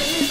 Yeah.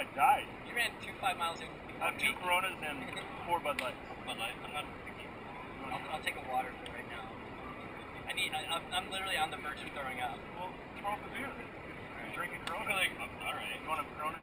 I died. You ran two five miles in. I have two Coronas and four Bud Lights. Bud Light. I'm not picky. I'll, I'll take a water for right now. I need. I, I'm, I'm literally on the verge of throwing up. Well, throw up a beer. Drinking Corona. Like, all right. You want a Corona?